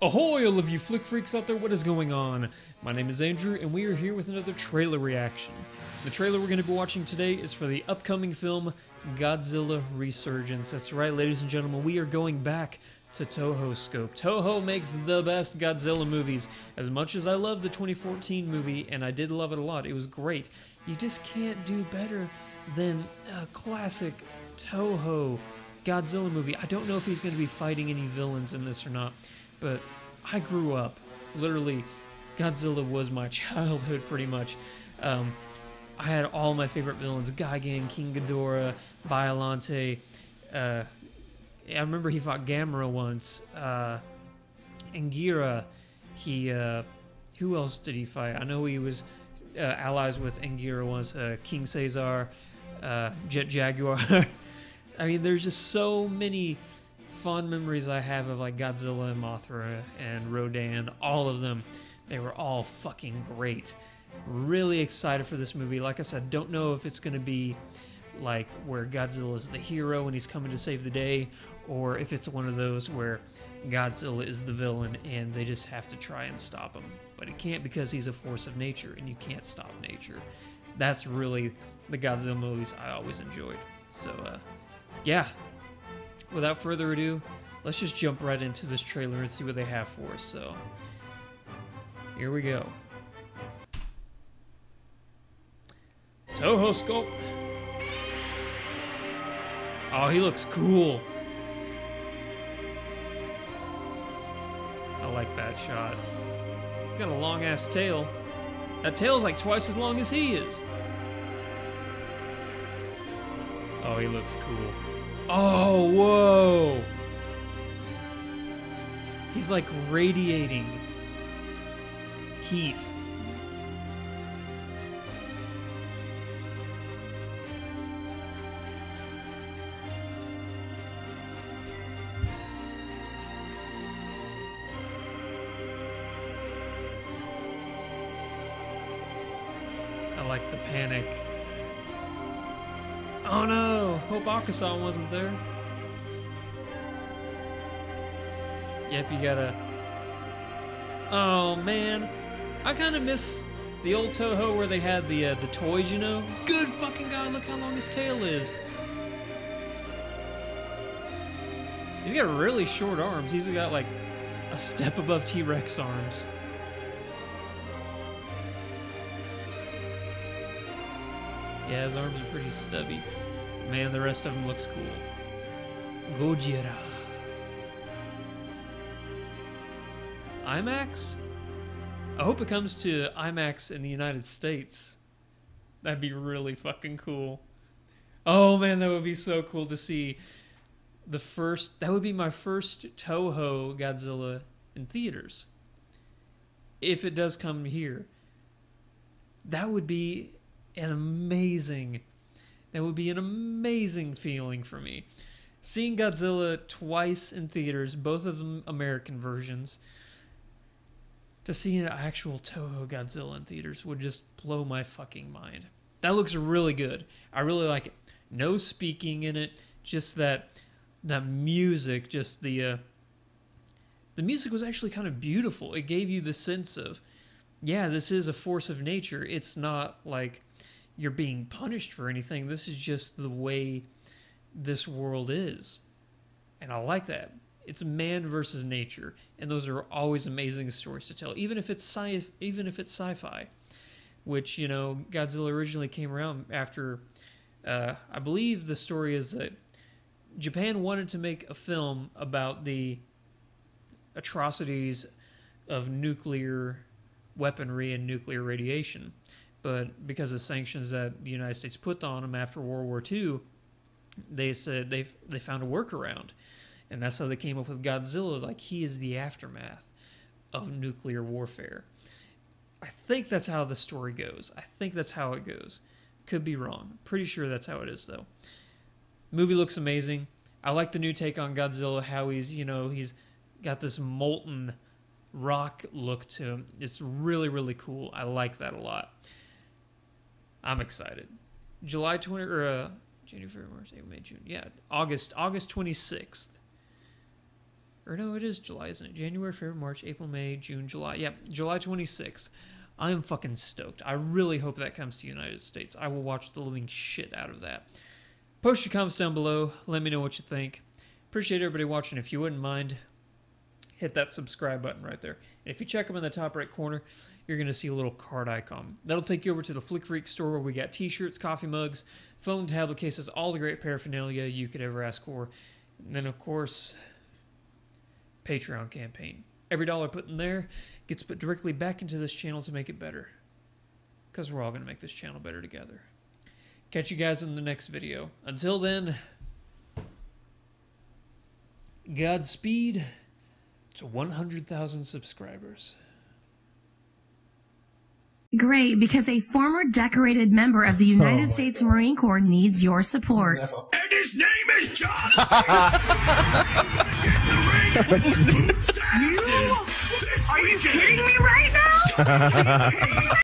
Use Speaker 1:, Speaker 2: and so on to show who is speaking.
Speaker 1: Ahoy!
Speaker 2: All of you flick freaks out there, what is going on? My name is Andrew, and we are here with another trailer reaction. The trailer we're going to be watching today is for the upcoming film Godzilla Resurgence. That's right, ladies and gentlemen, we are going back to Toho Scope. Toho makes the best Godzilla movies. As much as I love the 2014 movie, and I did love it a lot, it was great, you just can't do better than a classic Toho Godzilla movie. I don't know if he's going to be fighting any villains in this or not, but I grew up. Literally, Godzilla was my childhood pretty much. Um, I had all my favorite villains Gigan, King Ghidorah, Biollante. Uh, I remember he fought Gamera once. Uh, Anguirra. He. Uh, who else did he fight? I know he was uh, allies with Anguirra once. Uh, King Caesar, uh, Jet Jaguar. I mean, there's just so many fond memories I have of like Godzilla and Mothra and Rodan. All of them. They were all fucking great. Really excited for this movie. Like I said, don't know if it's to be like where Godzilla is the hero and he's coming to save the day, or if it's one of those where Godzilla is the villain and they just have to try and stop him. But it can't because he's a force of nature and you can't stop nature. That's really the Godzilla movies I always enjoyed. So, uh, yeah. Without further ado, let's just jump right into this trailer and see what they have for us. So, here we go. Toho Scope. Oh, he looks cool. I like that shot. He's got a long ass tail. That tail's like twice as long as he is. Oh, he looks cool. Oh, whoa! He's like radiating heat. Panic. Oh no! Hope Akasan wasn't there. Yep, you gotta. Oh man, I kind of miss the old Toho where they had the uh, the toys. You know, good fucking god! Look how long his tail is. He's got really short arms. He's got like a step above T Rex arms. Yeah, his arms are pretty stubby. Man, the rest of him looks cool. Gojira. IMAX? I hope it comes to IMAX in the United States. That'd be really fucking cool. Oh man, that would be so cool to see the first. That would be my first Toho Godzilla in theaters. If it does come here, that would be an amazing that would be an amazing feeling for me. Seeing godzilla twice in theaters both of them american versions to see an actual toho godzilla in theaters would just blow my fucking mind. That looks really good. I really like it. No speaking in it just that that music just the uh, the music was actually kind of beautiful. It gave you the sense of yeah this is a force of nature. It's not like you're being punished for anything. This is just the way this world is. And I like that. It's man versus nature, and those are always amazing stories to tell, even if it's sci even if it's sci-fi, which, you know, Godzilla originally came around after uh, I believe the story is that Japan wanted to make a film about the atrocities of nuclear weaponry and nuclear radiation but because of sanctions that the United States put on them after World War II, they said they they found a workaround, and that's how they came up with Godzilla. Like he is the aftermath of nuclear warfare. I think that's how the story goes. I think that's how it goes. Could be wrong. Pretty sure that's how it is though. Movie looks amazing. I like the new take on Godzilla. How he's you know he's got this molten rock look to him. It's really, really cool. I like that a lot. I'm excited. July 20 or uh, January, February, March, April, May, June. Yeah, August, August 26th. Or no, it is July, isn't it? January, February, March, April, May, June, July. Yeah, July 26th. I am fucking stoked. I really hope that comes to the United States. I will watch the living shit out of that. Post your comments down below. Let me know what you think. Appreciate everybody watching. If you wouldn't mind, hit that subscribe button right there. And if you check them in the top right corner, you're going to see a little card icon. That'll take you over to the Flick Freak store where we got t-shirts, coffee mugs, phone tablet cases, all the great paraphernalia you could ever ask for. And then, of course, Patreon campaign. Every dollar put in there gets put directly back into this channel to make it better. Because we're all going to make this channel better together. Catch you guys in the next video. Until then, Godspeed to 100,000 subscribers.
Speaker 1: Great, because a former decorated member of the United
Speaker 3: Oh.
Speaker 1: States Marine Corps needs your support.
Speaker 4: And his name is John Cena. Get in the ring. Boots to asses. This
Speaker 1: Are you kidding me right now?